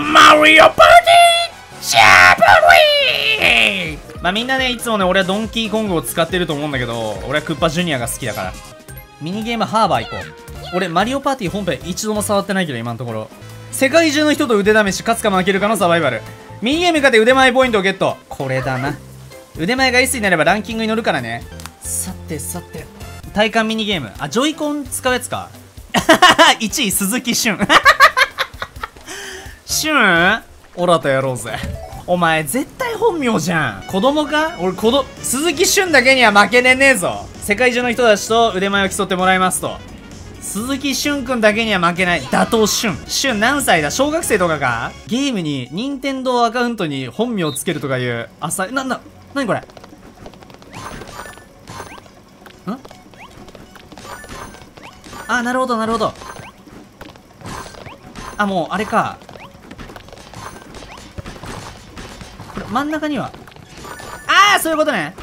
マリオパーティージャブリーまあみんなねいつもね俺はドンキーコングを使ってると思うんだけど俺はクッパジュニアが好きだから。ミニゲームハーバー行こう。俺マリオパーティー本編一度も触ってないけど今のところ。世界中の人と腕試し勝つか負けるかのサバイバル。ミニゲーム勝って腕前ポイントをゲット。これだな。腕前が S になればランキングに乗るからね。さてさて。体感ミニゲーム。あジョイコン使うやつか。1位鈴木俊。俊オラとやろうぜ。お前絶対本名じゃん。子供か？俺子供鈴木俊だけには負けねえねえぞ。世界中の人たちと腕前を競ってもらいますと。鈴木俊くんだけには負けない。打倒俊俊何歳だ？小学生とかか？ゲームに任天堂アカウントに本名つけるとかいう。浅い。なんだ何これ？ん？あなるほどなるほど。あもうあれかこれ真ん中には。ああそういうことね。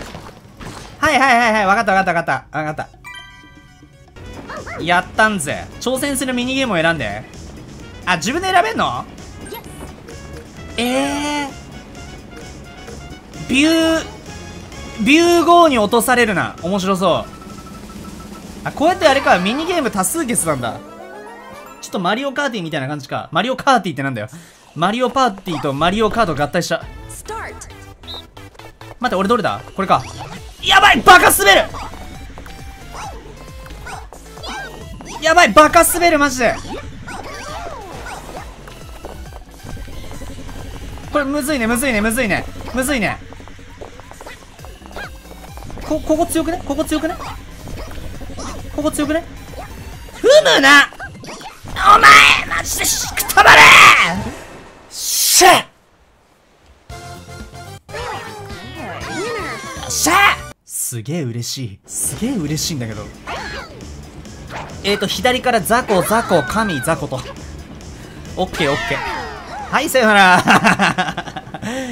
はいはいはいはい。分かった分かった分かった。分かった。やったんぜ。挑戦するミニゲームを選んで。あ自分で選べんの？ええー、ビュービュー号に落とされるな。面白そう。あこうやってあれか。ミニゲーム多数決なんだ。ちょっとマリオカーティーみたいな感じか。マリオカーティーってなんだよ。マリオパーティーとマリオカード合体した。待って俺どれだ？これか。やばいバカ滑る。やばいバカ滑るマジで。これむずいねむずいねむずいね。むずいね。こここ強くね？ここ強くね？ここ強くね？踏むな。お前マジでしくたばれ。しゃよすげえ嬉しい。すげえ嬉しいんだけど。えーと左からザコザコ神ザコと。オッケーオッケー。はいさよなら。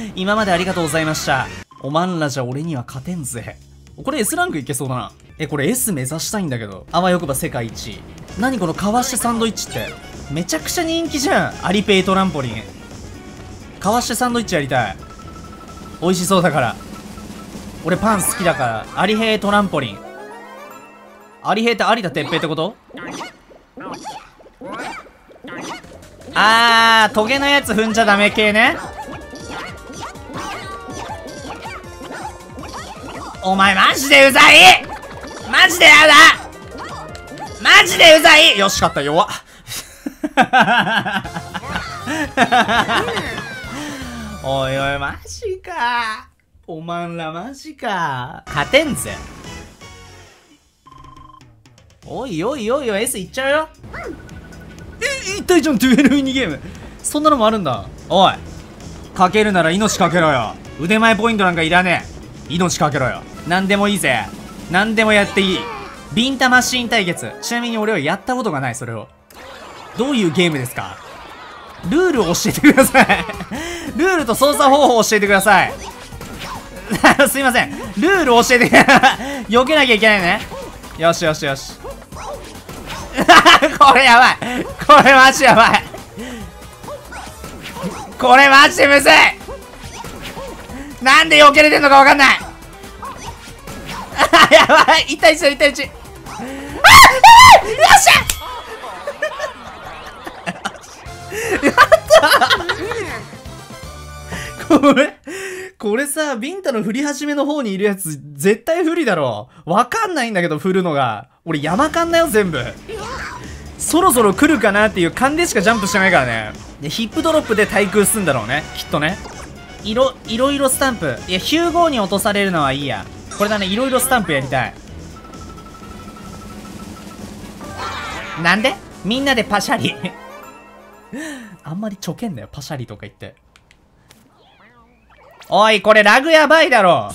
今までありがとうございました。おまんらじゃ俺には勝てんぜ。これ S ランクいけそうだな。えこれ S 目指したいんだけど。あわよくば世界一。何このかわしてサンドイッチって。めちゃくちゃ人気じゃん。アリペイトランポリン。かわしてサンドイッチやりたい。美味しそうだから。俺パン好きだからアリヘイトランポリン。アリヘイって有田哲平ってこと？あートゲのやつ踏んじゃダメ系ね。お前マジでうざい！マジでやだ！マジでうざい！よし勝った弱っ。おいおいマジか。おまんらマジか。勝てんぜ。おいおいおいおい S いっちゃうよ。え一体じゃん12ミニゲーム。そんなのもあるんだ。おいかけるなら命かけろよ。腕前ポイントなんかいらねえ。命かけろよ。何でもいいぜ。何でもやっていい。ビンタマシーン対決。ちなみに俺はやったことがないそれを。どういうゲームですか？ルールを教えてください。ルールと操作方法を教えてください。すいません。ルール教えて 避けなきゃいけないね。よしよしよし。これやばい。これマジやばい。これマジでむずい。なんで避けれてんのかわかんない。やばい。痛いしょ痛いしああよっしゃ。やった これこれさビンタの振り始めの方にいるやつ絶対不利だろ。わかんないんだけど振るのが。俺山勘だよ全部。そろそろ来るかなっていう勘でしかジャンプしてないからね。でヒップドロップで対空すんだろうねきっとね。いろいろいろスタンプ。いやヒューゴーに落とされるのはいいや。これだねいろいろスタンプやりたい。なんで？みんなでパシャリ。あんまりちょけんなよパシャリとか言って。おいこれラグやばいだろ。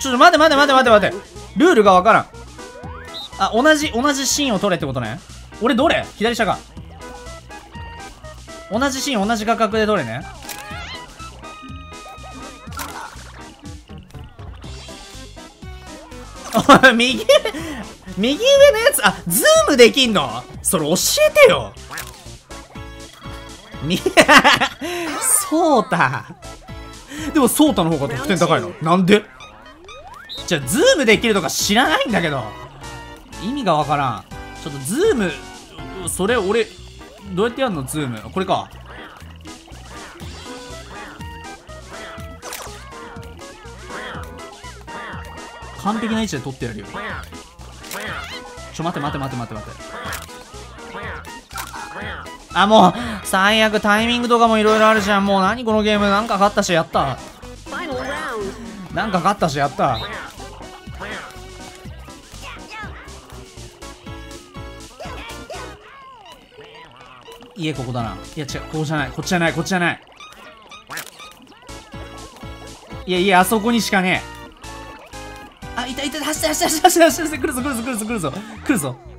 ちょっと待て待て待て待て待て。ルールがわからん。あ同じ同じシーンを撮れってことね。俺どれ？左下か。同じシーン同じ画角でどれね。おい右上右上のやつ？あズームできんの？それ教えてよ。み、そうた。でも、そうたの方が得点高いの。なんで？じゃあ、ズームできるとか知らないんだけど。意味がわからん。ちょっと、ズーム、それ、俺、どうやってやるの？ズーム。これか。完璧な位置で撮ってやるよ。ちょ、待って待って待って待って待って。あ、もう、最悪タイミングとかもいろいろあるじゃん。もう何このゲーム。なんか勝ったし、やった。なんか勝ったし、やった。家ここだな。いや違う、ここじゃない。こっちじゃない、こっちじゃない。いやいや、あそこにしかねえ。あ、いたいた、走って走って走って走って、来るぞ来るぞ来るぞ来るぞ。来るぞ。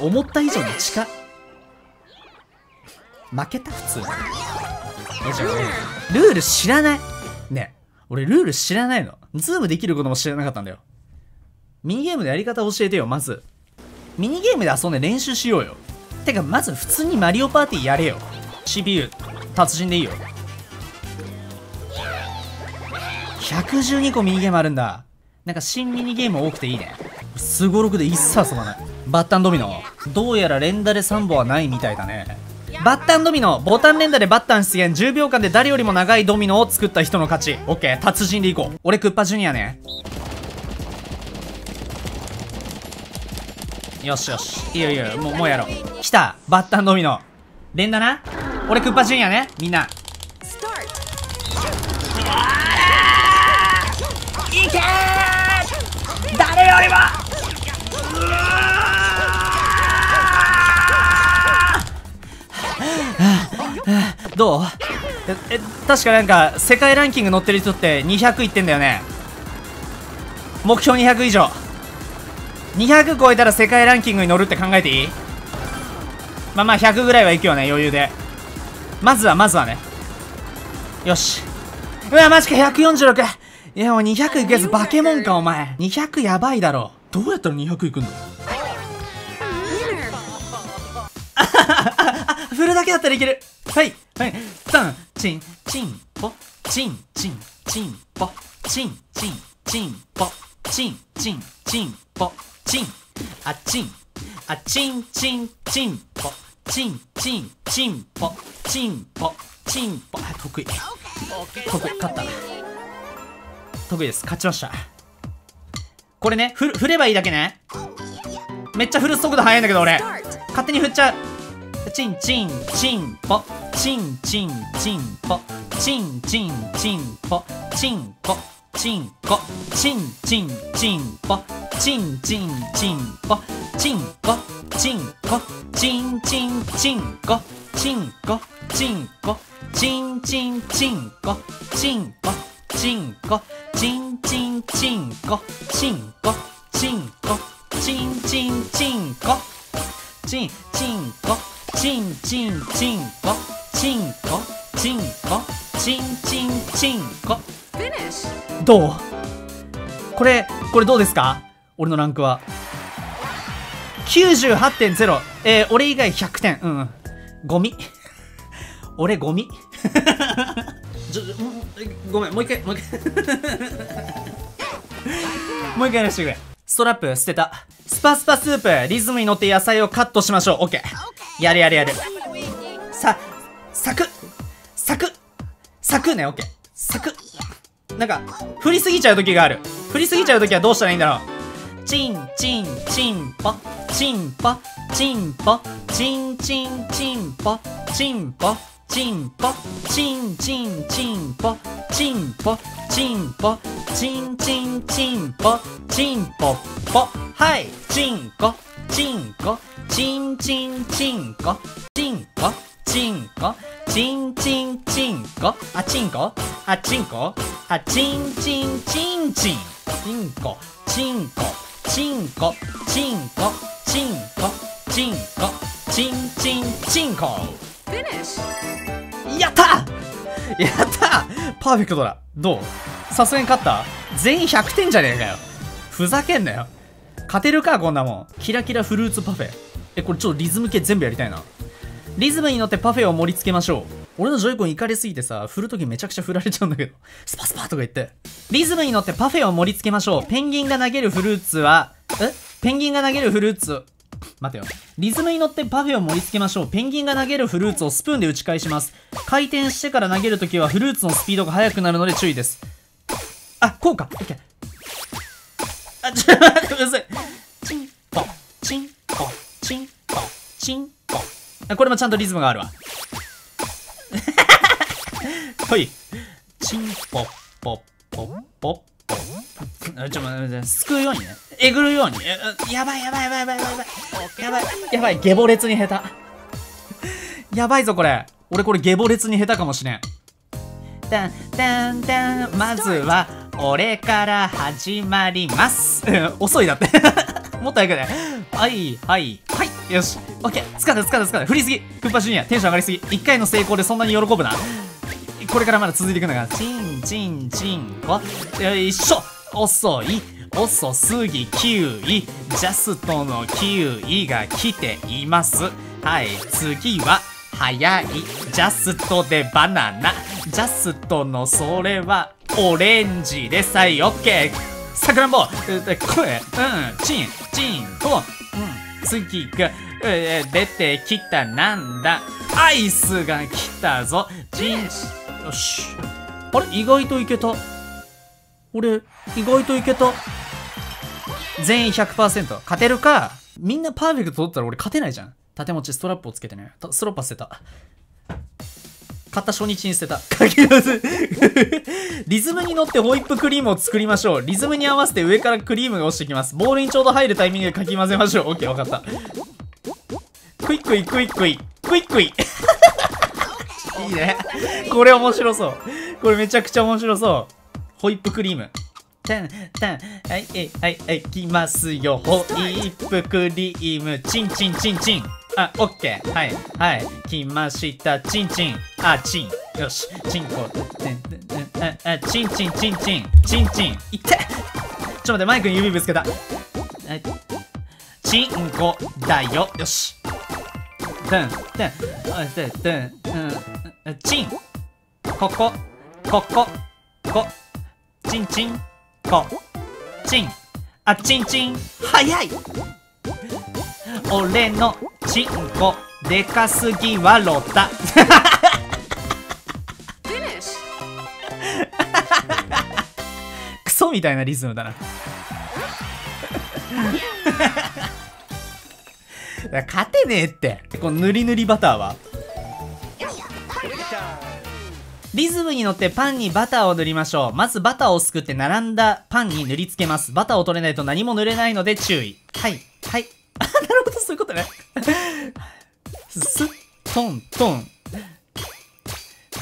思った以上に近負けた普通。えじゃあルール知らない。ね。俺ルール知らないの。ズームできることも知らなかったんだよ。ミニゲームのやり方教えてよまず。ミニゲームで遊んで練習しようよ。てかまず普通にマリオパーティーやれよ。CPU 達人でいいよ。112個ミニゲームあるんだなんか新ミニゲーム多くていいね。すごろくで一切遊ばない。バッタンドミノ。どうやら連打で3本はないみたいだね。バッタンドミノ。ボタン連打でバッタン出現。10秒間で誰よりも長いドミノを作った人の勝ち。オッケー。達人でいこう。俺クッパジュニアね。よしよし。いいよいいよ。もうもうやろう。来た。バッタンドミノ。連打な。俺クッパジュニアね。みんな。よりもどう？え確かなんか世界ランキング載ってる人って200いってんだよね。目標200以上。200超えたら世界ランキングに乗るって考えていい？まあまあ100ぐらいはいくよね余裕で。まずはまずはね。よし。うわマジか。146いやもう200いくやつバケモンかお前。200やばいだろ。どうやったら200いくんだ？振るだけだったらいける。はい。はい。タンチンチンポ。チンチンチンポ。チンチンチンポ。チンチンチンポ。チン。あチン。あチンチンチンポ。チンチンチンポ。チンポ。チンポ。あ得意。得意。勝った得意です勝ちましたこれね振振ればいいだけねめっちゃ振る速度速いんだけど俺勝手に振っちゃうチンチンチンポチンチンチンポチンチンチンポチンコチンコチンチンチンポチンチンチンポチンコチンコチンチンチンコチンコチンコチンチンチンコチンコチンコチンチンチンコ。チンコ。チンコ。チンチンチンコ。チンチンコ。チンチンチンコ。チンコ。チンコ。チンチンチンコ。どう？これこれどうですか？俺のランクは。98.0えー、俺以外100点。うん。ゴミ。俺ゴミ ちょごめんもう一回もう一回。もう一回やらせてくれ。ストラップ捨てた。スパスパスープリズムに乗って野菜をカットしましょう。オッケー。やるやるやる。さ、サクサクサクね、オッケー。サクなんか、振りすぎちゃう時がある。振りすぎちゃう時はどうしたらいいんだろう。チンチンチンポ、チンポ、チンポ、チンチンチンポ、チンポ、チンポ、チンチンチンポ、チンポ、チンポ、チンチンチンポ、チンポ、ポ、はい、チンコ、チンコ、チンチンチンコチンコチンコチンチンチンコ。あチンコ？あチンコ？あチンチンチンチン。チンコチンコチンコチンコチンコチンコチンチンチンコ。やった！やった！パーフェクトだ。どう？さすがに勝った？全員100点じゃねえかよ。ふざけんなよ。勝てるか？こんなもん。キラキラフルーツパフェ。えこれちょっとリズム系全部やりたいな。リズムに乗ってパフェを盛り付けましょう。俺のジョイコン怒りすぎてさ振るときめちゃくちゃ振られちゃうんだけど。スパスパとか言って。リズムに乗ってパフェを盛り付けましょう。ペンギンが投げるフルーツはえ？ペンギンが投げるフルーツ待てよ。リズムに乗ってパフェを盛り付けましょう。ペンギンが投げるフルーツをスプーンで打ち返します。回転してから投げるときはフルーツのスピードが速くなるので注意です。あ、こうか。オッケー。あ、ちょっと待ってください。チンポ、チンポ、チンポ、チンポ。あ、これもちゃんとリズムがあるわ。はい。チンポ、ポ、ポ、ポ、ポ。ちょ、待って、すくうようにね。えぐるように。やばいやばいやばいやばいやばい。やばい。やばい。ゲボ列に下手。やばいぞ、これ。俺これゲボ列に下手かもしれん。タンタンタン。まずは、俺から始まります。遅いだって もっと早くね。はい、はい、はい。よし。オッケー。つかんだ、つかんだ、つかんだ。振りすぎ。クッパジュニア、テンション上がりすぎ。一回の成功でそんなに喜ぶな。これからまだ続いていくのが、チンチンチンコ。よいしょ。遅い。遅すぎ9位。ジャストの9位が来ています。はい、次は、早い。ジャストでバナナ。ジャストのそれは、オレンジでさい、オッケー。さくらんぼ、声、うん、チン、チン、と、うん、次が、え出てきた、なんだ。アイスが来たぞ。チン、よし。あれ？意外といけた。俺、意外といけた。全員100%。勝てるか、みんなパーフェクト取ったら俺勝てないじゃん。縦持ちストラップをつけてね。ストロッパ捨てた。買った初日に捨てた。かき混ぜ。リズムに乗ってホイップクリームを作りましょう。リズムに合わせて上からクリームが落ちてきます。ボールにちょうど入るタイミングでかき混ぜましょう。オッケー、わかった。クイックイ、クイックイ、クイックイ。いいね。これ面白そう。これめちゃくちゃ面白そう。ホイップクリーム。タン、タン、はい、はい、はい、きますよ。ホイップクリーム。チンチンチンチン。あ、オッケー。はい、はい。来ました。チンチン。あ、チン。よし。チンコ。あ、あ、チンチンチンチン。チンチン。いってちょっと待って、マイクに指ぶつけた。チンコだよ。よし。ドン、ドン、ドン、チン。ここ、ここ、こ、チンチン、こ、チン。あ、チンチン、早い。俺のチンコ。でかすぎわろたクソみたいなリズムだな。勝てねえって。このぬりぬりバターはリズムに乗ってパンにバターを塗りましょう。まずバターをすくって並んだパンに塗りつけます。バターを取れないと何も塗れないので注意。はい。はい。あ、なるほど、そういうことね。すっ、トン、トン。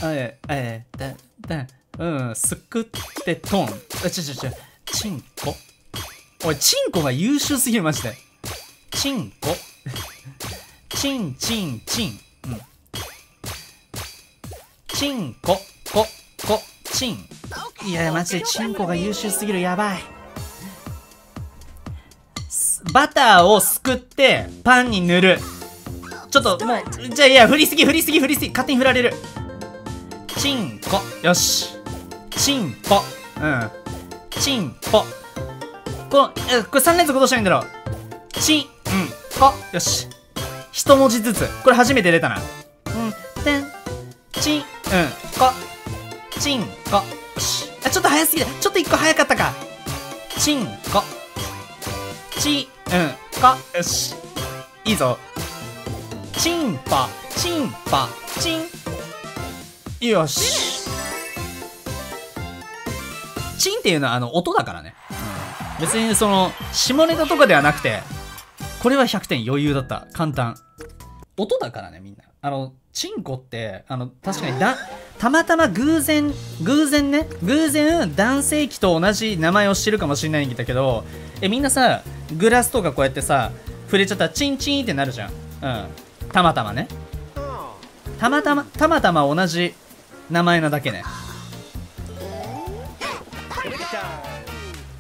え、え、だ、だ、うん、すくってトン。あ、ちょちょちょ、チンコ？おい、チンコが優秀すぎる、マジで。チンコ？チン、チン、チン。うん。チンコ、コ、コ、チン。いや、マジでチンコが優秀すぎる、やばい。バターをすくってパンに塗る。ちょっともうじゃあいや振りすぎ振りすぎ振りすぎ。勝手に振られる。チンコ。よし。チンポ。うん。チンポ。このえこれ3連続どうしたらいいんだろう。チンコ。よし。一文字ずつ。これ初めて出たなチンコよしあちょっと早すぎた。ちょっと一個早かったか。チンコチうんかよし。いいぞ。チンパチンパチンよし。チンっていうのはあの音だからね、うん、別にその下ネタとかではなくてこれは100点余裕だった。簡単。音だからねみんな。あのチンコってあの確かにだたまたま偶然偶然ね偶然男性器と同じ名前をしてるかもしれないんだけどえみんなさグラスとかこうやってさ触れちゃったらチンチンってなるじゃん。うん。たまたまね。たまたまたまたま同じ名前なだけね。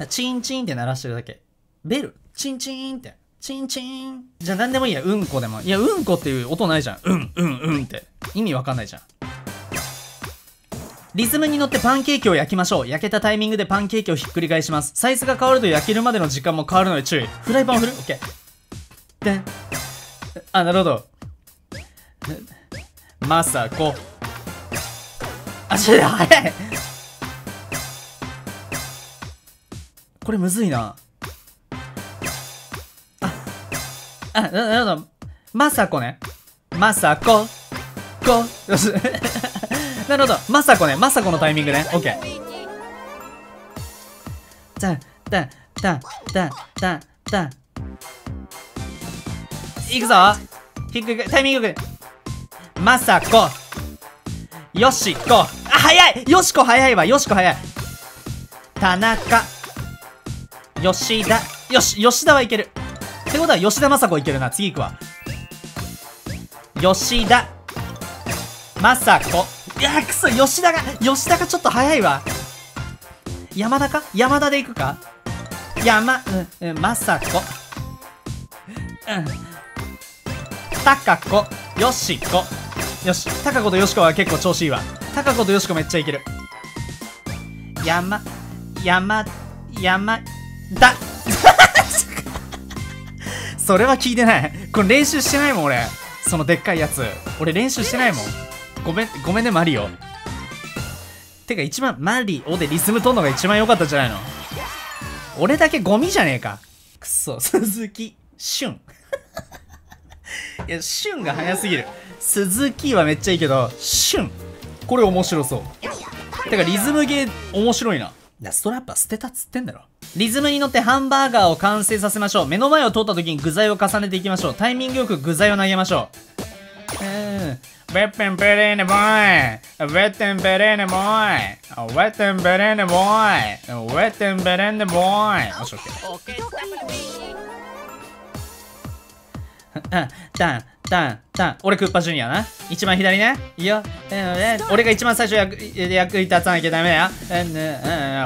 チンチンって鳴らしてるだけ。ベル、チンチンって。チンチン。じゃあ何でもいいや、うんこでも。いや、うんこっていう音ないじゃん。うん、うん、うんって。意味わかんないじゃん。リズムに乗ってパンケーキを焼きましょう。焼けたタイミングでパンケーキをひっくり返します。サイズが変わると焼けるまでの時間も変わるので注意。フライパンを振る？オッケー。で。あ、なるほど。まさこ。あ、ちょ、早いこれむずいな。あ、ななるほど。まさこね。まさこ。こ。よし。なるほど。まさこね。まさこ のタイミングね。オッケー。タン、タン、タン、タン、タン、タン。いくぞひっくりタイミングよく。まさこ。よしこ。あ、早いよしこ早いわ。よしこ早い。田中。吉田。よし、吉田はいける。ってことは吉田正子いけるな。次行くわ。吉田。正子。いやくそ、吉田が、吉田がちょっと早いわ。山田か？山田で行くか？山、うん、うん、正子。うん。高子。よしこ。よし、高子とよしこは結構調子いいわ。高子とよしこめっちゃいける。山、山、山、だそれは聞いてない。これ練習してないもん、俺。そのでっかいやつ。俺練習してないもん。ごめん、ごめんね、マリオ。てか一番、マリオでリズム取るのが一番良かったじゃないの？俺だけゴミじゃねえか。くそ、鈴木、俊。いや、俊が早すぎる。鈴木はめっちゃいいけど、俊。これ面白そう。てかリズムゲー面白いな。ストラップは捨てたっつってんだろ。リズムに乗ってハンバーガーを完成させましょう。目の前を通った時に具材を重ねていきましょう。タイミングよく具材を投げましょう。うん。ウェッテンベレーネボーイウェッテンベレーネボーイウェッテンベレーネボーイウェッテンベレーネボーイよし、オッケー。うん、タン、タン、タン。俺クッパジュニアな。一番左ね。いいよ。俺が一番最初役役に立たなきゃダメだよ。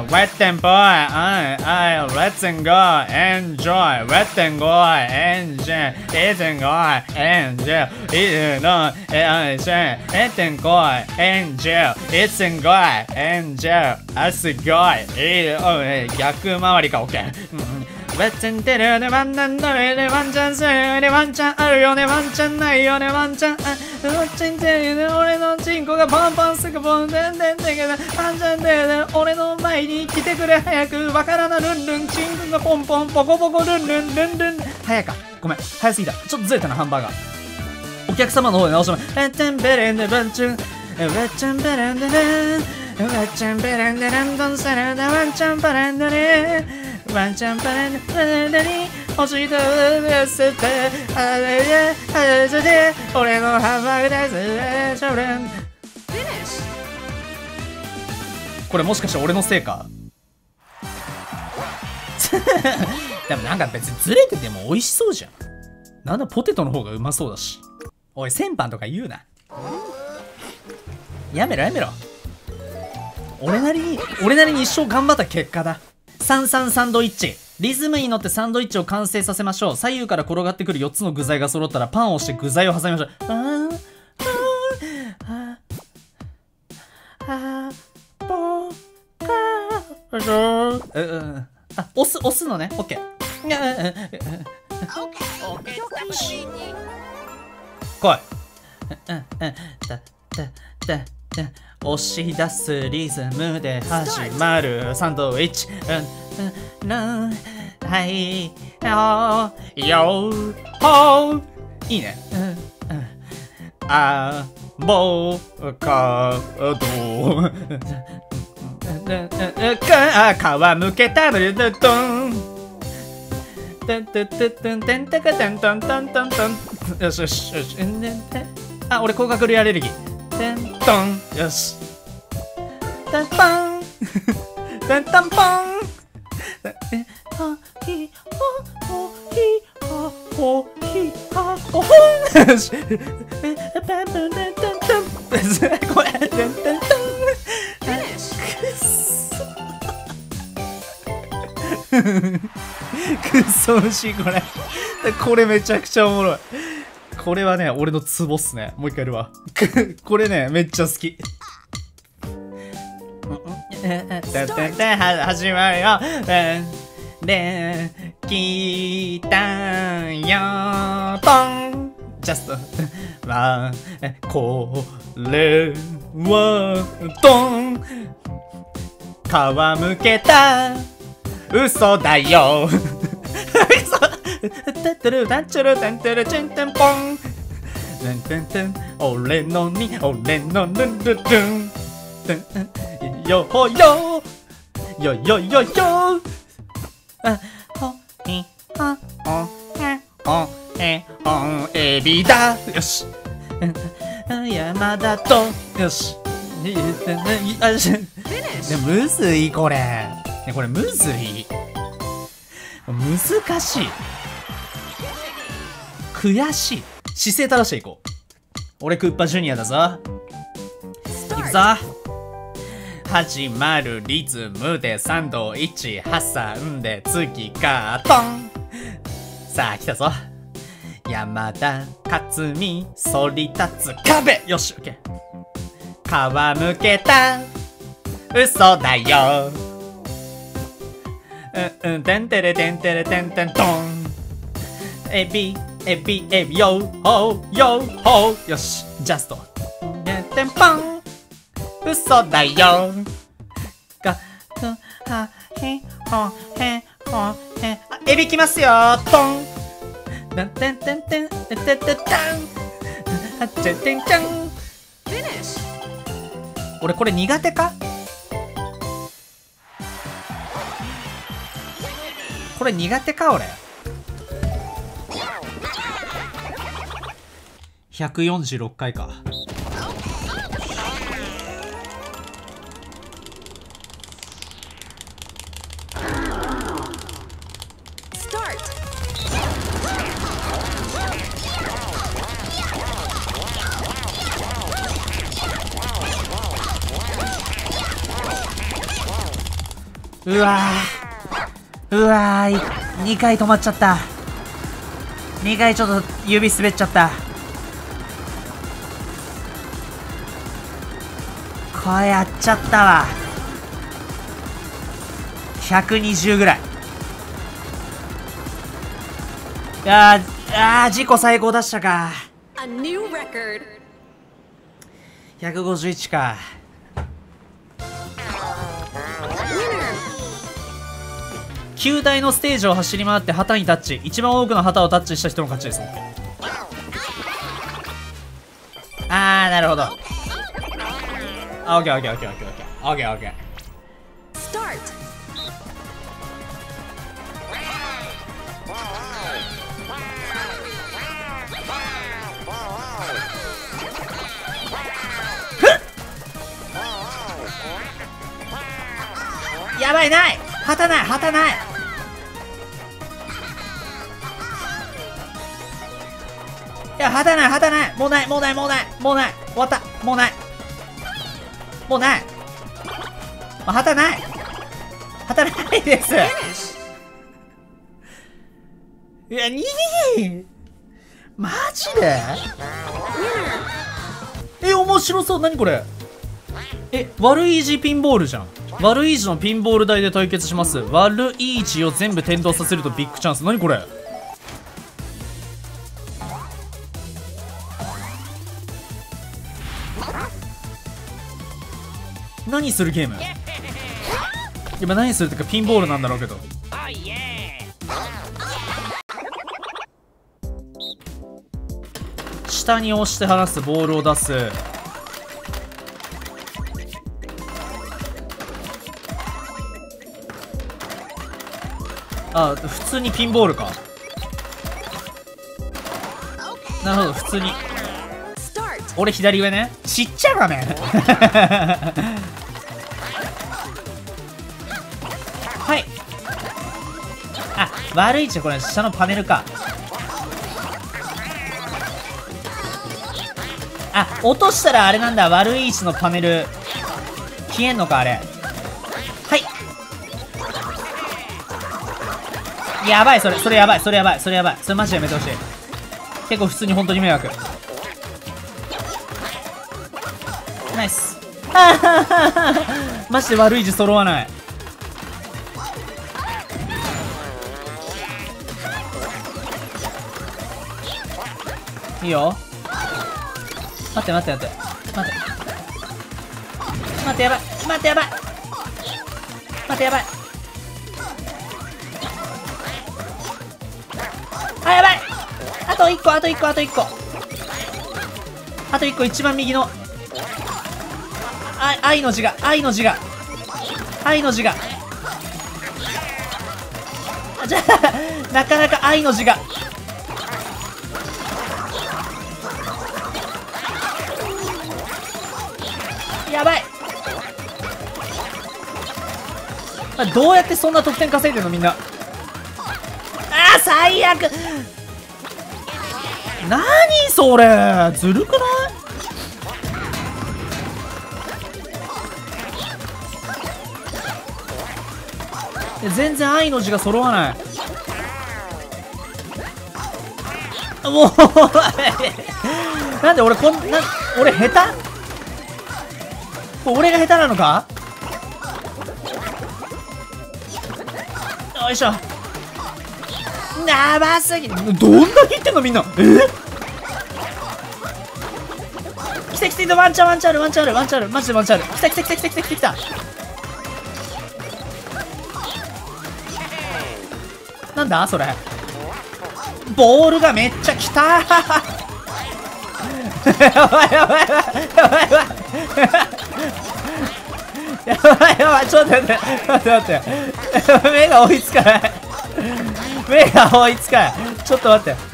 Wet and boy, I, I, let's go, enjoy, wet and go, enjoy, let's go, enjoy, it, no, enjoy, wet and go, enjoy, it's go, enjoy, us go, 逆回りか、オッケー。ウェッテンテルねワンナンダメねワンチャンす。るねワンチャンあるよねワンチャン。ないよねワンチャンあワンチャンテルね俺のチンコがポンポンすぐポンデンデンデンデンワンチャンテルね俺の前に来てくれ早くわからなルンルンチンコがポンポンポコポコルンルンルンルン早かごめん早すぎたちょっとずれたなハンバーガーお客様の方で直してもらうウェッテンベレンデバンチュンウェッテンベレンデレンワンチャンベレンデランドンサラダ。ワンチャンパレンデレワンチャンパレンデレに欲しいとやせてあれであれで俺のハンバーグですシャブレンこれもしかして俺のせいかでもなんか別にずれてても美味しそうじゃんなんだポテトの方がうまそうだしおい先般とか言うなやめろやめろ俺なりに俺なりに一生頑張った結果だ三三サンドイッチ。リズムに乗ってサンドイッチを完成させましょう。左右から転がってくる4つの具材が揃ったらパンを押して具材を挟みましょう。あーああぽかーあ押す押すのねオッケーいやうんうんうん来いうんうん押し出すリズムで始まるサンドイッチうんうんうんはい。よ。よほいいね。うんうん。あぼかどか 皮むけたるどどんトン。トントントントントントントントントンよしよしよしあ俺甲殻類アレルギー。テントン。よし。タンパン。タンタンパンえはひはほひはほひはほほんえパンパンタンタンタンこれタンタンタンくっそくっそ美味しいこれこれめちゃくちゃおもろいこれはね俺のツボっすねもう一回やるわこれねめっちゃ好き始まるよできたよトンジャストまあこれはトン皮むけた嘘だよ嘘タッタルタンチュルタンタルチンタンポンタンタンタン俺のに俺のルルルンよほよよよよよあほいほおへおへおエビだよし山田とよしあしでむずいこれねこれむずい難しい悔しい姿勢正していこう俺クッパジュニアだぞいくぞ始まるリズムでサンドイッチ挟んで次がトン。さあ来たぞ。山田勝美反り立つ壁。よしオッケー皮むけた。嘘だよ。うんうんてんてれてんてれてんてんトン。エビエビエビヨーホーヨーホー。よしジャスト。てんてんポン。嘘だよが、と、は、へ、ほ、へ、ほ、へ、あ、エビきますよトンてんてんてん、てンてンダンダ、ちゃんてんちゃん Finish! 俺これ苦手かこれ苦手か俺146回か。うわー2回止まっちゃった。2回ちょっと指滑っちゃった。これやっちゃったわ。120ぐらい。いやーあー自己最高出したか。A new record. 151か9台のステージを走り回って旗にタッチ。一番多くの旗をタッチした人の勝ちです。あーなるほど。あオッケーオッケーオッケーオッケーオッケーオッケーオッケー Start. やばいない。旗ない旗ないいや旗ない旗ない。もうないもうないもうない。もうない。終わった。もうない。もうない。あ旗ない旗ないです。いや2位マジで？え面白そう。何これ？え悪い字ピンボールじゃん。悪い字のピンボール台で対決します。悪い字を全部点灯させるとビッグチャンス。何これ？何するゲーム？今何するってかピンボールなんだろうけど。下に押して離すボールを出す。あ普通にピンボールか。なるほど普通に。俺左上ね。ちっちゃ画面。悪い位置これ下のパネルか。あ落としたらあれなんだ。悪い位置のパネル。消えんのかあれ。はい。やばいそれそれやばいそれやばいそれやばい。それマジでやめてほしい。結構普通に本当に迷惑。ナイス。マジで悪い字揃わない。いいよ。待って待って待って。待って。待ってやばい。待ってやばい。待ってやばい。あやばい。あと1個あと1個あと1個。あと1個一番右の。あ愛の字が愛の字が。愛の字が。じゃあ なかなか愛の字が。どうやってそんな得点稼いでんのみんな？あー最悪。何それ？ずるくない？全然愛の字が揃わない。もうなんで俺こんな俺下手？俺が下手なのか？よいしょ。やばすぎ。どんだけいってんのみんな。え？来た来た来たワンチャンワンチャンあるワンチャンあるワンチャンある。マジでワンチャンある。来た来た来た来た来た来た来たなんだそれ。ボールがめっちゃ来た。やばいやばいやばいやばいやばいやばいやばいちょっと待って。待って待って。目が追いつかない。目が追いつかない。ちょっと待って。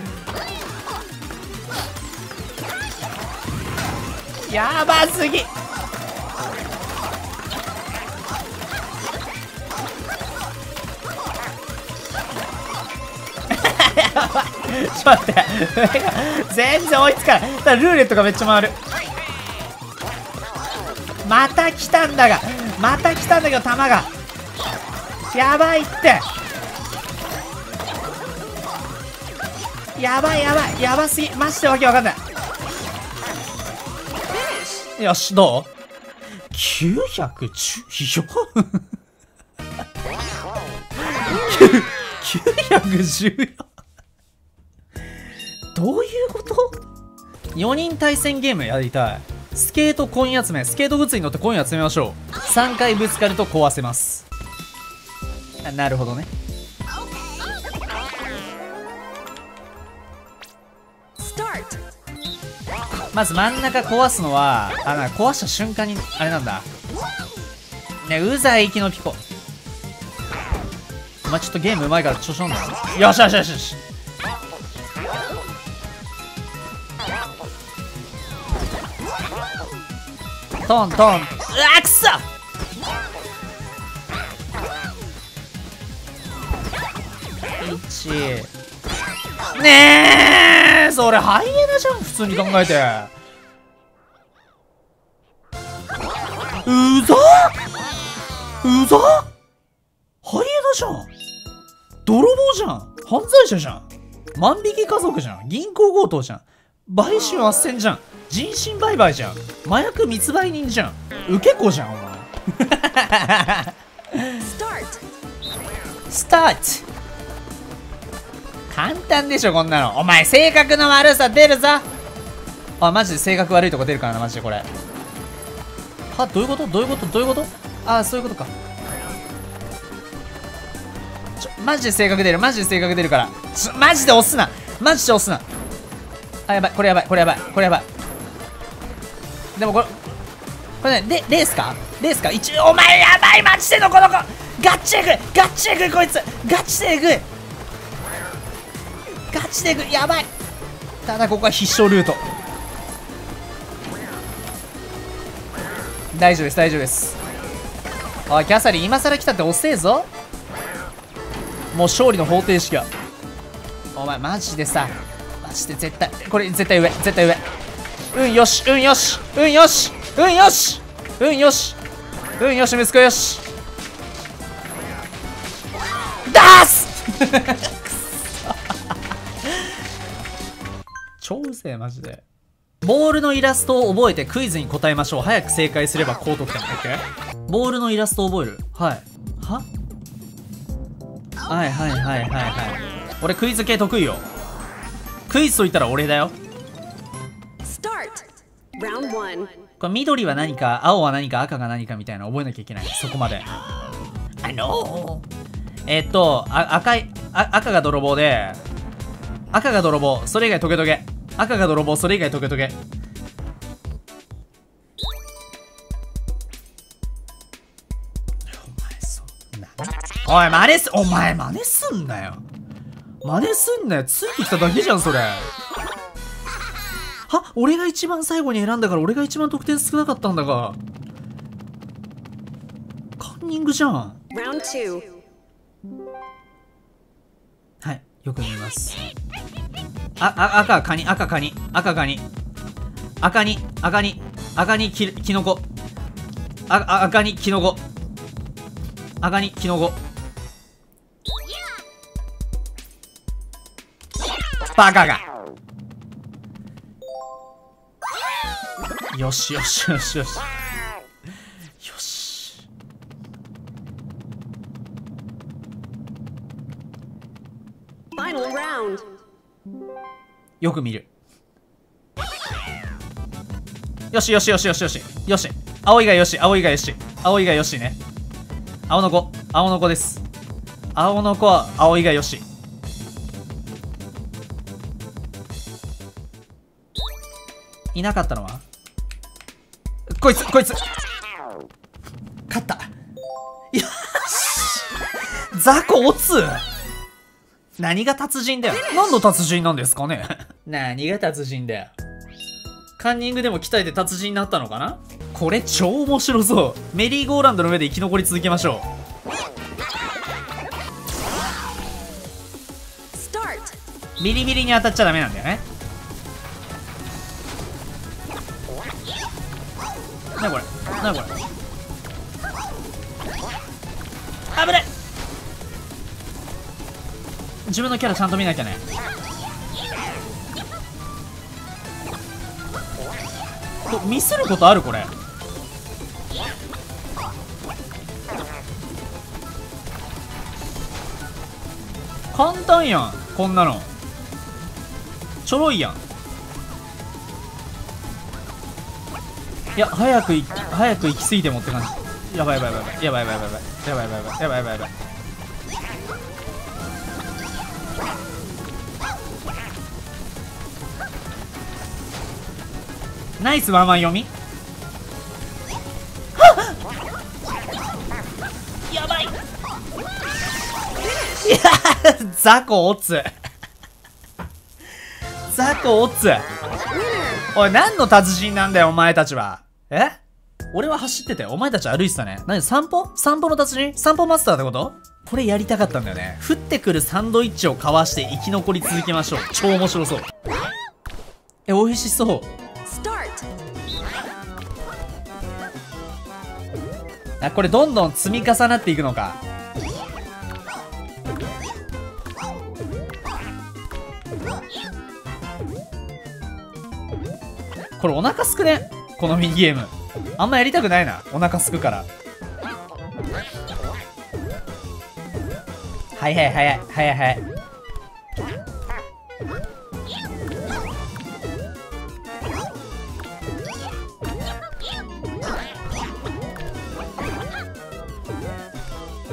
やばすぎ。やばい。ちょっと待って。目が全然追いつかない。ただルーレットがめっちゃ回る。また来たんだがまた来たんだけど球が。やばいって。やばいやばい。やばすぎ。マジでわけわかんない。よしどう ?914 914どういうこと ?4 人対戦ゲームやりたい。スケートコイン集めスケート靴に乗ってコイン集めましょう。3回ぶつかると壊せます。あなるほどね.まず真ん中壊すのはあな壊した瞬間にあれなんだ。ねうざい生きのピコ。お前ちょっとゲームうまいから調子乗んな。よしよしよしよしトントン。うわくそ！1ねえそれハイエナじゃん普通に考えて。うざうざハイエナじゃん。泥棒じゃん。犯罪者じゃん。万引き家族じゃん。銀行強盗じゃん売春斡旋じゃん。人身売買じゃん。麻薬密売人じゃん。受け子じゃんお前。Start. スタート簡単でしょこんなの。お前性格の悪さ出るぞ。あマジで性格悪いとこ出るからなマジでこれ。はどういうこと？どういうこと？どういうこと？あそういうことか。ちょマジで性格出るマジで性格出るから。マジで押すな。マジで押すなあやばいこれやばいこれやばいこれやばい。でもこれこれねレレースか？レースか？一応お前やばいマジでのこの子。ガチエグいガチエグいこいつ。ガチでグい。ガチでグいやばい。ただここは必勝ルート。大丈夫です大丈夫です。おいキャサリン今更来たって遅えぞ。もう勝利の方程式は。お前マジでさ。ジで絶対これ絶対上絶対上。うんよしうんよしうんよしうんよしうんよしうんよし息子よし。出す超うぜえマジで。ボールのイラストを覚えてクイズに答えましょう。早く正解すれば高得点 OK ボールのイラストを覚える。はい。は？はいはいはいはいはい。俺クイズ系得意よクイズと言ったら俺だよ.これ緑は何か青は何か赤が何かみたいなの覚えなきゃいけない。そこまで。あのえっとあ赤いあ赤が泥棒で赤が泥棒それ以外トゲトゲ。赤が泥棒それ以外トゲトゲ。お前そうな。おい真似すお前真似すんなよ真似すんなよ。ついてきただけじゃんそれ。は俺が一番最後に選んだから俺が一番得点少なかったんだが。カンニングじゃん.はいよく見ます。ああ赤カニ。赤カニ。赤カニ。赤に赤に赤にきキノコ。ああ赤にキノコ。赤にキノコバカが。よしよしよしよし。よし。Final round. よく見る。よしよしよしよしよし。よし。青いがよし青いがよし。青いがよしね。青の子。青の子です。青の子は青いがよしいなかったのは？こいつこいつ。勝った。よし。雑魚オツ。何が達人だよ。何の達人なんですかね？何が達人だよ。カンニングでも鍛えて達人になったのかな？これ超面白そう。メリーゴーランドの上で生き残り続けましょ.う。ビリビリに当たっちゃダメなんだよねなこれ。なこれ。危ない自分のキャラちゃんと見なきゃね。こミスることあるこれ。簡単やんこんなの。ちょろいやん。いや早くい早く行き過ぎてもって感じ。やばいやばいやばい。やばいやばいやばい。やばいやばいやばいやばい。やばいやばいナイスワンワン読み。やばい。いやザコオツザコオツおい何の達人なんだよお前たちはえ？俺は走っててお前たち歩いてたね。何？散歩？散歩の達人？散歩マスターってこと？これやりたかったんだよね。降ってくるサンドイッチをかわして生き残り続けましょう。超面白そう。え美味しそう.あこれどんどん積み重なっていくのか。これお腹すくね？このミニゲーム。あんまやりたくないな。お腹すくから。はいはいはいはいはいはい。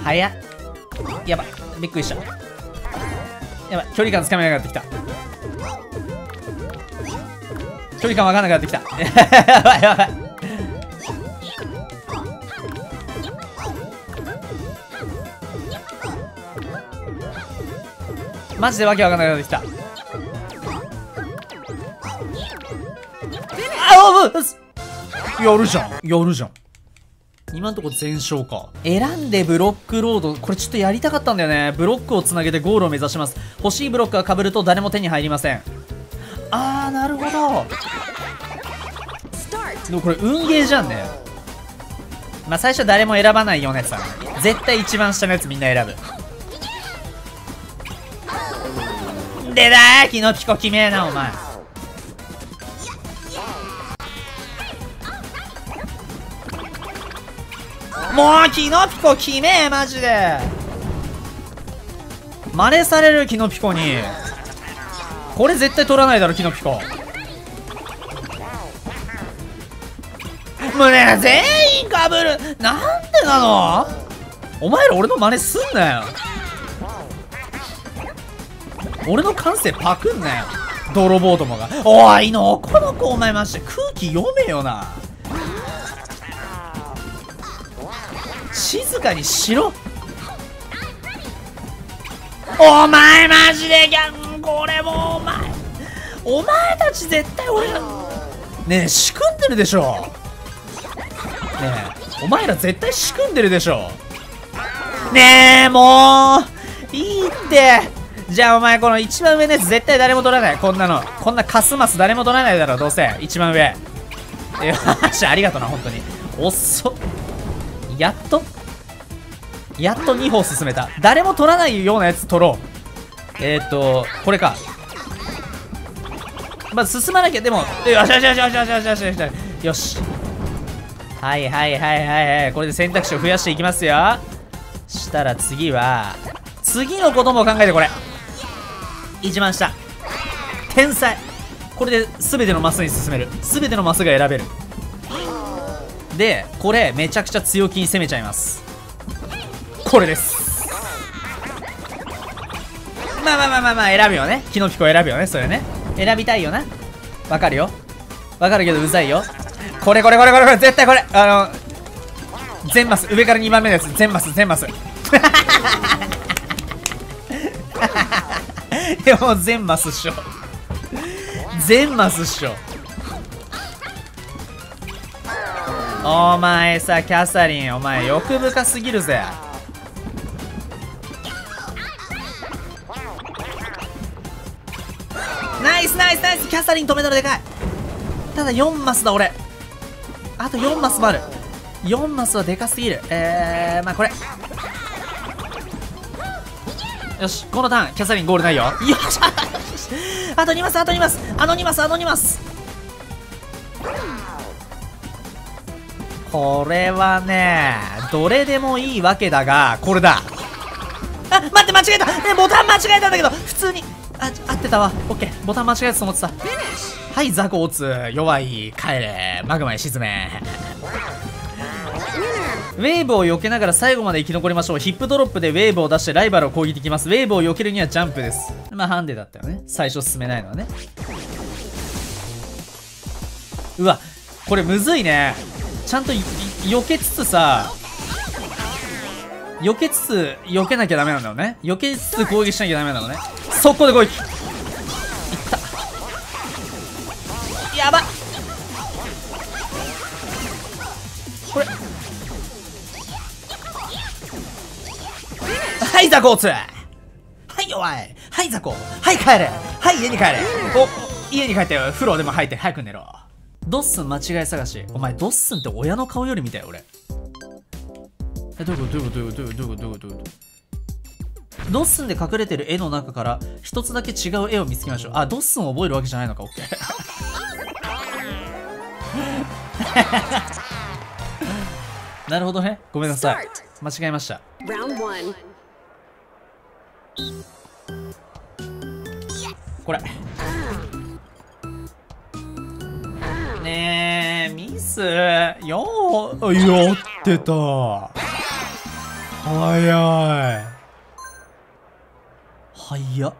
早っ。やばい。びっくりした。やばい。距離感つかめなくなってきた。距離感わかんなくなってきた。やばいやばいマジでわけわかんなくなってきた。あおうす。やるじゃん。やるじゃん。今んとこ全勝か。選んでブロックロード。これちょっとやりたかったんだよね。ブロックをつなげてゴールを目指します。欲しいブロックが被ると誰も手に入りません。あーなるほど.でもこれ運ゲーじゃんね。まあ最初誰も選ばないようなやつだな絶対一番下のやつみんな選ぶ。でだよキノピコ決めえなお前。もうキノピコ決めえマジで。真似されるキノピコに。これ絶対取らないだろキノピコ。胸全員かぶる。なんでなの？お前ら俺の真似すんなよ。俺の感性パクんなよ。泥棒どもが。おいのこの子お前マジで空気読めよな。静かにしろ。お前マジでギャンこれもお前。お前たち絶対俺がねえ仕組んでるでしょ。えお前ら絶対仕組んでるでしょ。ねえもういいって。じゃあお前この一番上のやつ絶対誰も取らない。こんなのこんなカスマス誰も取らないだろどうせ。一番上。よしありがとうな本当に。遅っそ。やっと。やっと2歩進めた。誰も取らないようなやつ取ろう。えっ、ー、とこれか。まず進まなきゃでもよしよしよしよしよしよしよしよし。はいはいはいはいはい。これで選択肢を増やしていきますよ。したら次は次のことも考えてこれ。一番下。天才。これで全てのマスに進める。全てのマスが選べる。でこれめちゃくちゃ強気に攻めちゃいます。これです。まあまあまあまあまあ選ぶよね。キノピコ選ぶよねそれね。選びたいよな。わかるよ。わかるけどうざいよ。これこれこれこれこれ絶対これ。あの全マス上から2番目のやつ。全マス全マス。いやも全マスっしょ。全マスっしょ。お前さキャサリンお前欲深すぎるぜ。ナイスナイスナイスキャサリン止めたらでかい。ただ4マスだ俺。あと4マスもある。4マスはでかすぎる。えー、まあこれ。よしこのターン。キャサリンゴールないよ。よしあと2マスあと2マス。あの2マスあの2マス。これはねどれでもいいわけだがこれだ。あ待って間違えた、ね、ボタン間違えたんだけど普通に。あ合ってたわ。オッケー。ボタン間違えたと思ってた。はいザコーツ。弱い帰れマグマに沈め。ウェーブを避けながら最後まで生き残りましょう。ヒップドロップでウェーブを出してライバルを攻撃できます。ウェーブを避けるにはジャンプです。まあハンデだったよね。最初進めないのはね。うわこれむずいね。ちゃんと避けつつさ避けつつ避けなきゃダメなんだよね。避けつつ攻撃しなきゃダメなのね。速攻で攻撃はいザコーツ。はい弱い。はいザコはい帰れ。はい家に帰れ。お家に帰って風呂でも入って早く寝ろ。ドッスン間違い探し。お前ドッスンって親の顔より見たよ俺。えどういうことどういうことどういうことどういうことどういうことドッスンで隠れてる絵の中から一つだけ違う絵を見つけましょう。あドッスンを覚えるわけじゃないのか OK なるほどね。ごめんなさい。間違えました.これ。ねえミス？よやってた。早い。早っ.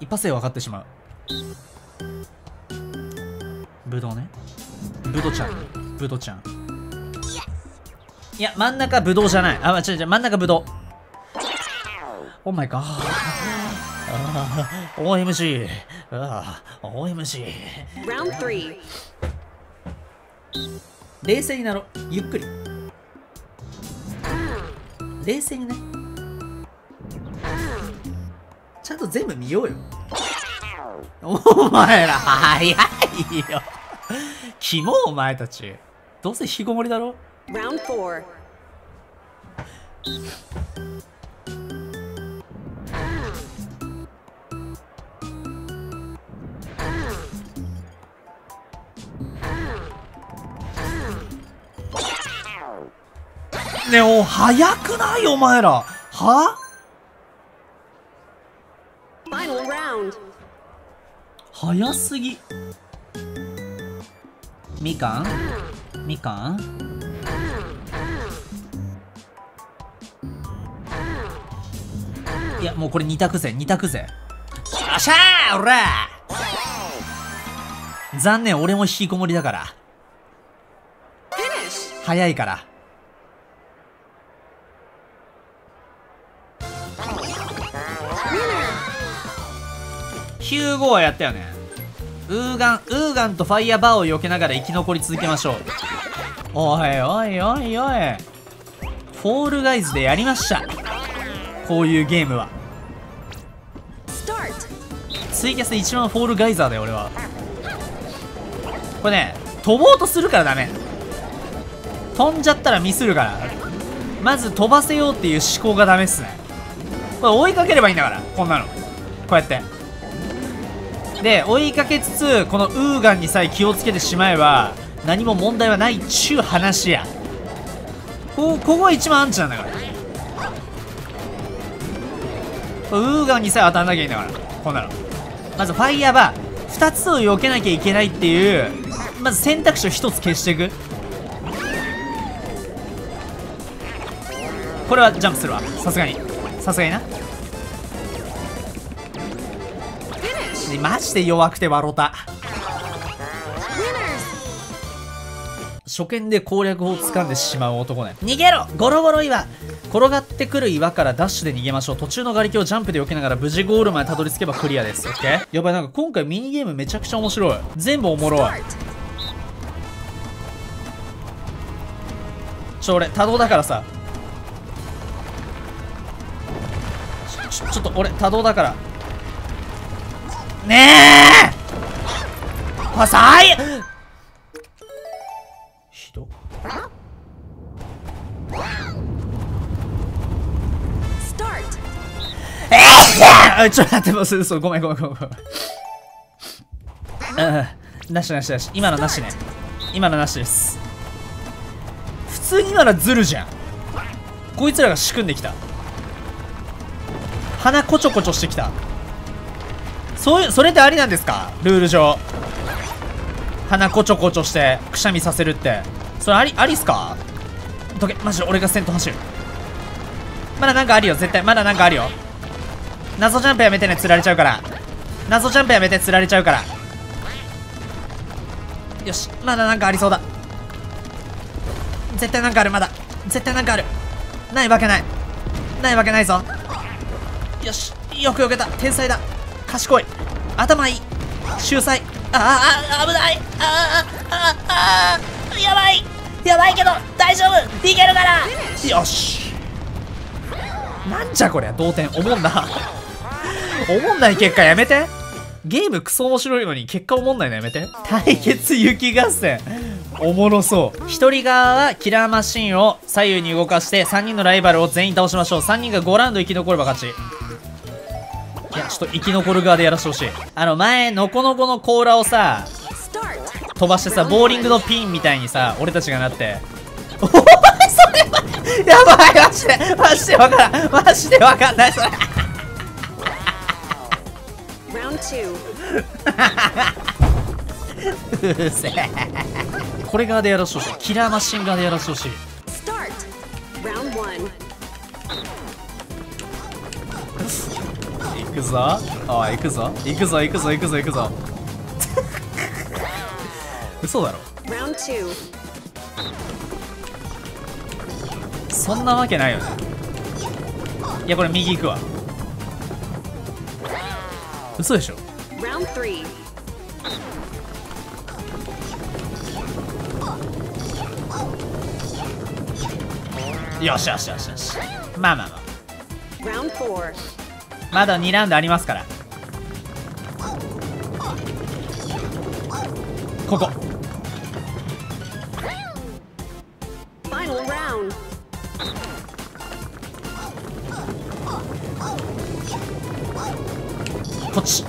一発で分かってしまう。ブドウね。ブドちゃん。ブドちゃん。いや真ん中ブドウじゃない。あ違う違う真ん中ブドウオーマイガー OMG OMG Round three. 冷静になろう。ゆっくり。冷静にね。ちゃんと全部見ようよ。お前ら早いよ。キモお前たち。どうせ引きこもりだろ。Round four. ねえお早くない？お前ら。は？早すぎ。みかん？みかん？いやもうこれ2択ぜ。2択ぜ。よっしゃーおら残念俺も引きこもりだから.早いからヒューゴはやったよね。ウーガンウーガンとファイヤーバーを避けながら生き残り続けましょう。おいおいおいおい。フォールガイズでやりました。こういうゲームは.ツイキャスで一番フォールガイザーだよ俺は。これね飛ぼうとするからダメ。飛んじゃったらミスるから。まず飛ばせようっていう思考がダメっすね。これ追いかければいいんだからこんなの。こうやってで追いかけつつこのウーガンにさえ気をつけてしまえば何も問題はないっちゅう話や。こここが一番アンチなんだから。ウーガンにさえ当たんなきゃいいんだからこんなの。まずファイヤーは2つを避けなきゃいけないっていうまず選択肢を1つ消していく。これはジャンプするわ。さすがに。さすがにな。Finish. マジで弱くて笑った。初見で攻略法を掴んでしまう男ね。逃げろ。ゴロゴロ岩。転がってくる岩からダッシュで逃げましょう。途中の瓦礫をジャンプで避けながら無事ゴールまでたどり着けばクリアです。オッケー？やばい。なんか今回ミニゲームめちゃくちゃ面白い。全部おもろい。ちょ俺多動だからさ。ちょちょっと俺多動だから。ねえ。あさい。ひど。Start. あちょっと待ってもうそうそう。ごめんごめんごめんごめん。うんなしなしなし。今のなしね。今のなしです。普通に今のはズルじゃん。こいつらが仕組んできた。鼻こちょこちょしてきたそういうそれってありなんですか？ルール上。鼻こちょこちょしてくしゃみさせるって。それありありっすか？どけマジで俺が先頭走る。まだなんかあるよ絶対。まだなんかあるよ。謎ジャンプやめてね釣られちゃうから。謎ジャンプやめて釣られちゃうから。よしまだなんかありそうだ。絶対なんかあるまだ。絶対なんかある。ないわけない。ないわけないぞ。よしよくよけた。天才だ。賢い。頭いい。秀才。ああ危ない。あああああやばい。やばいけど大丈夫。いけるから。よし。なんじゃこりゃ同点。おもんな。おもんない結果やめて。ゲームクソ面白いのに結果おもんないのやめて。対決雪合戦。おもろそう。一人側はキラーマシンを左右に動かして3人のライバルを全員倒しましょう。3人が5ラウンド生き残れば勝ち。いやちょっと生き残る側でやらせてほしい。あの前ノコノコの甲羅をさ.飛ばしてさボーリングのピンみたいにさ俺たちがなって。お前それはやばいマジでマジでわからんマジでわかんないそれ. うるせえ。これ側でやらせてほしい。キラーマシン側でやらせてほしいくぞ。おい行くぞ。行くぞ行くぞ行くぞ行くぞ。嘘だろ.そんなわけないよね。いやこれ右行くわ。嘘でしょ.よしよしよしよし。まあまあまあ。Round four. まだ2ラウンドありますから。ここ.こっち.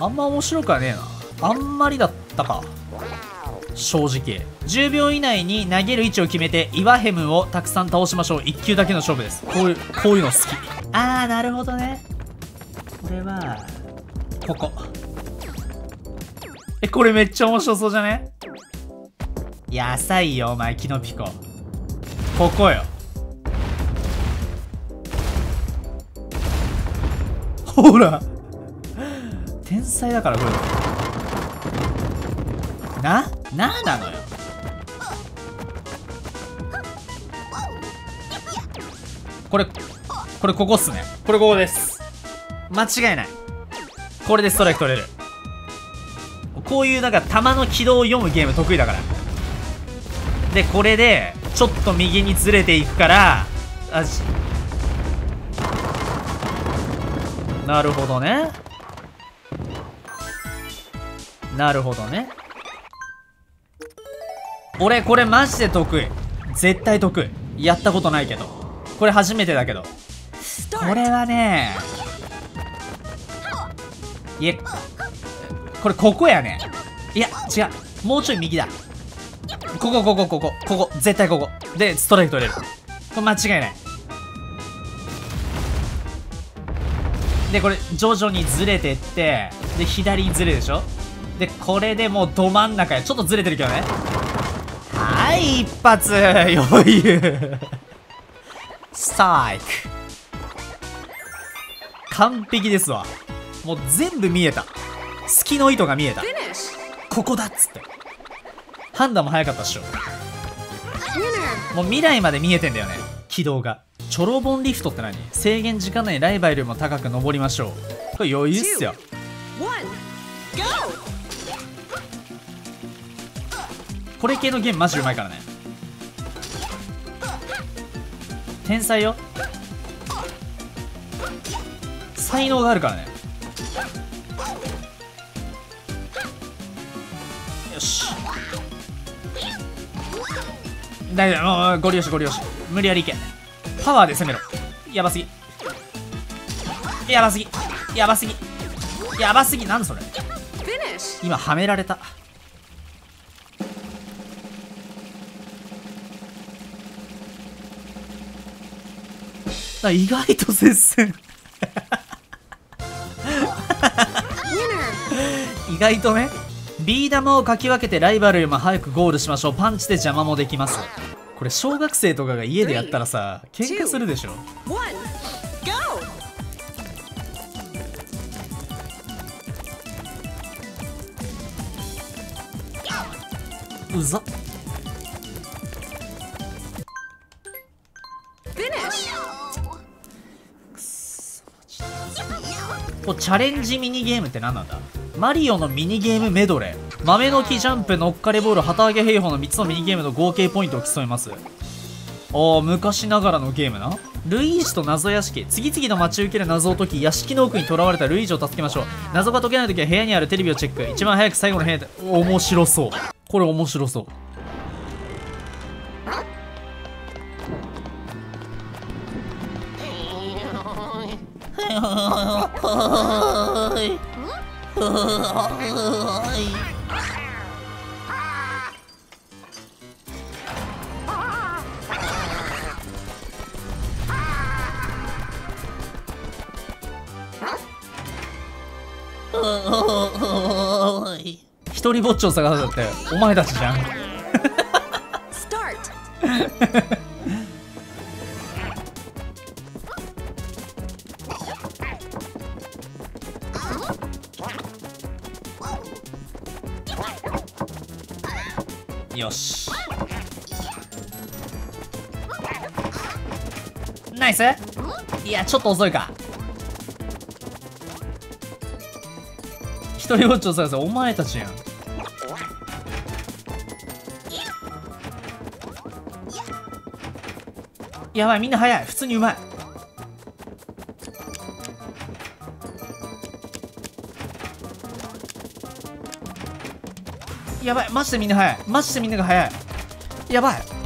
あんま面白くはねえな。あんまりだったか正直。10秒以内に投げる位置を決めてイワヘムをたくさん倒しましょう。1球だけの勝負です。こういうこういうの好き。あーなるほどね。これはここ。えこれめっちゃ面白そうじゃね？やさいよお前キノピコ。ここよ。ほら。天才だからこれ。なななのよ。これこれここっすね。これここです。間違いない。これでストライク取れる。こういうなんか球の軌道を読むゲーム得意だから。でこれでちょっと右にずれていくからあしなるほどね。なるほどね俺これマジで得意。絶対得意。やったことないけど。これ初めてだけど。これはねいえこれここやね。いや違う。もうちょい右だ。ここここここここ絶対ここ。でストライク取れる。これ間違いない。でこれ徐々にずれてってで左にずれるでしょ？でこれでもうど真ん中や。ちょっとずれてるけどね。はい一発 余裕。ストライク。完璧ですわ。もう全部見えた。隙の糸が見えた.ここだっつって。判断も早かったっしょ.もう未来まで見えてんだよね。軌道が。チョロボンリフトって何？制限時間内にライバルよりも高く登りましょう。これ余裕っすよこれ系のゲームマジうまいからね。天才よ。才能があるからね。よし。大丈夫。もうゴリ押しゴリ押し。無理やりいけ。パワーで攻めろ。やばすぎ。やばすぎ。やばすぎ。やばすぎ。なんそれ.今はめられた意外と接戦. 意外とねビー玉をかき分けてライバルよりも早くゴールしましょうパンチで邪魔もできますこれ小学生とかが家でやったらさ喧嘩するでしょ.うざ Finish. こチャレンジミニゲームって何なんだ？マリオのミニゲームメドレー。豆の木ジャンプ乗っかれボール旗揚げ兵法の3つのミニゲームの合計ポイントを競います。ああ昔ながらのゲームな。ルイージと謎屋敷。次々と待ち受ける謎を解き屋敷の奥に囚われたルイージを助けましょう。謎が解けない時は部屋にあるテレビをチェック。一番早く最後の部屋で面白そう。これ面白そう。一人ぼっちを探すってお前たちじゃん。イス。いやちょっと遅いか。一人ぼっちを探せお前たちやん。やばいみんな早い。普通にうまい。やばいマジでみんな早い。マジでみんなが早い。やばい。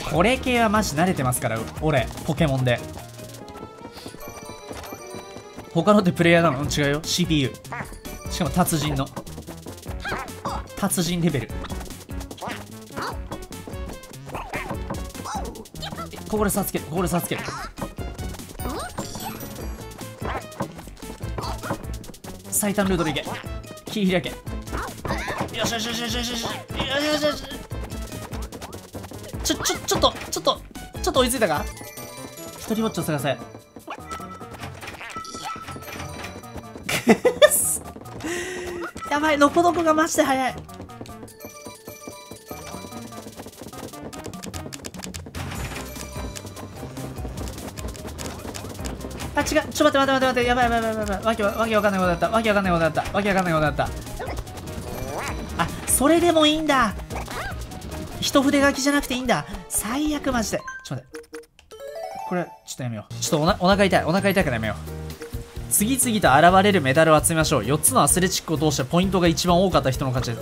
これ系はマジ慣れてますから俺ポケモンで。他のってプレイヤーなの？違うよ。CPU しかも達人の。達人レベル。ここで差つけるここで差つける最短ルートでいけ。切り開け。よしよしよしよしよしよし。よしよしちょっとちょっとちょっと追いついたか？一人ぼっちを探せ。やばいノコノコがマジで速い。あ違う。ちょっと待って待って待って待って。やばいやばいやばいやばい。わけわわけわかんないことだった。わけわかんないことだった。わけわかんないことだった。あそれでもいいんだ。一筆書きじゃなくていいんだ最悪マジで。ちょっと待って。これちょっとやめよう。ちょっとおなお腹痛い。お腹痛いからやめよう。次々と現れるメダルを集めましょう。4つのアスレチックを通してポイントが一番多かった人の勝ち。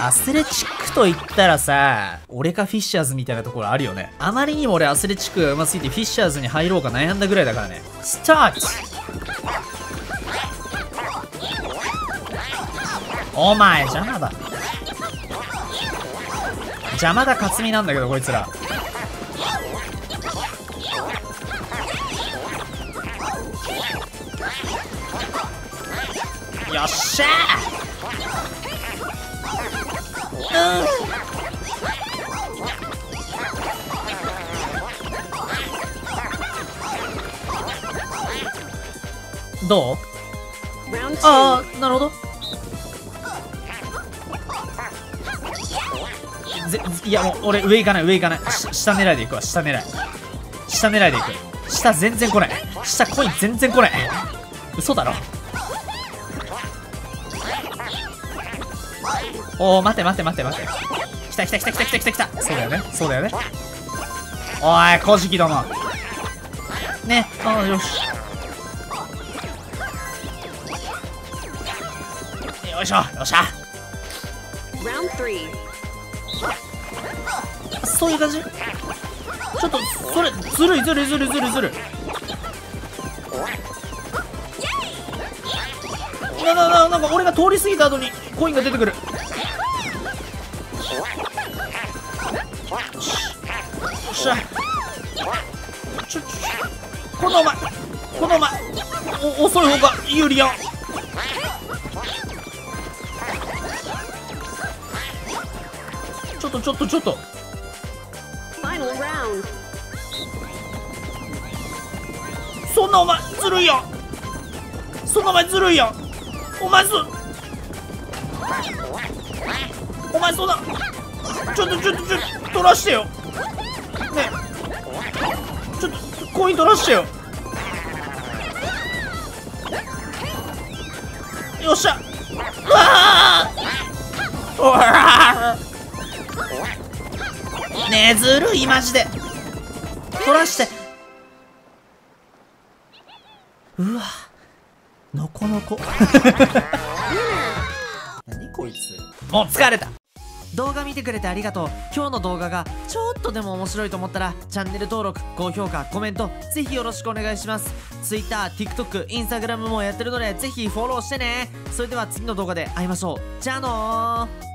アスレチックと言ったらさ俺かフィッシャーズみたいなところあるよね。あまりにも俺アスレチックがうますぎてフィッシャーズに入ろうか悩んだぐらいだからね。スタート。お前邪魔だ。邪魔だ克実なんだけどこいつら。よっしゃうん。どう？ああなるほど。いやもう俺上行かない上行かない。下狙いで行くわ。下狙い。下狙いで行く。下全然来ない。下コイン全然来ない。嘘だろ。おお待て待て待て待て。来た来た来た来た来た来た。来たそうだよね。そうだよね。おい古事記どもねああよし。よいしょよっしゃ。Round three. そういう感じ？ちょっとそれずるいずるいずるいずるいずるい。ななななんか俺が通り過ぎた後にコインが出てくる。よっしゃ。ちょちょこのお前このお前お遅い方が有利やんちょっとちょっとちょっと。んなお前ずるいやんそんなお前ずるいやんお前すお前そんなちょっとちょっとちょっと取らしてよ。ねちょっとコイン取らしてよ。よっしゃ。うわー。うわーねえずるいマジで。取らして。のこ。の こ何こいつ。もう疲れた。動画見てくれてありがとう。今日の動画がちょっとでも面白いと思ったらチャンネル登録高評価コメントぜひよろしくお願いします。TwitterTikTok、Instagram もやってるのでぜひフォローしてね。それでは次の動画で会いましょう。じゃあのー